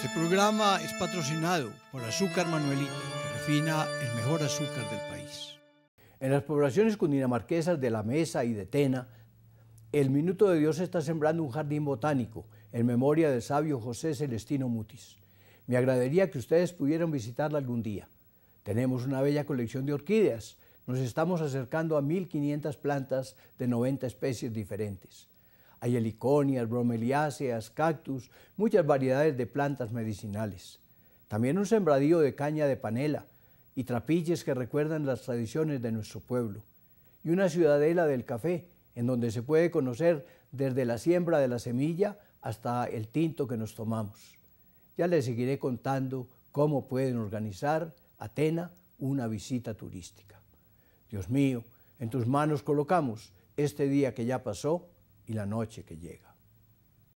Este programa es patrocinado por Azúcar Manuelita, que refina el mejor azúcar del país. En las poblaciones cundinamarquesas de La Mesa y de Tena, el Minuto de Dios está sembrando un jardín botánico en memoria del sabio José Celestino Mutis. Me agradaría que ustedes pudieran visitarla algún día. Tenemos una bella colección de orquídeas. Nos estamos acercando a 1.500 plantas de 90 especies diferentes. Hay heliconias, bromeliáceas, cactus, muchas variedades de plantas medicinales. También un sembradío de caña de panela y trapiches que recuerdan las tradiciones de nuestro pueblo. Y una ciudadela del café, en donde se puede conocer desde la siembra de la semilla hasta el tinto que nos tomamos. Ya les seguiré contando cómo pueden organizar Atena una visita turística. Dios mío, en tus manos colocamos este día que ya pasó y la noche que llega.